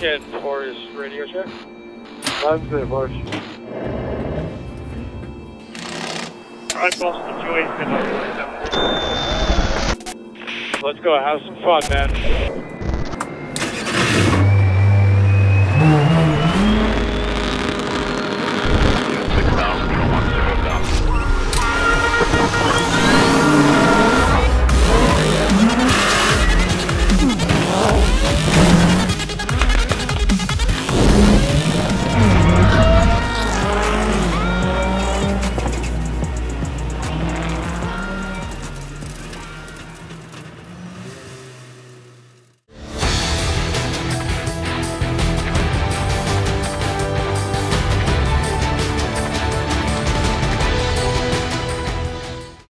get Horus radio check. I'm it, Marsh. I've lost situation. Let's go have some fun, man.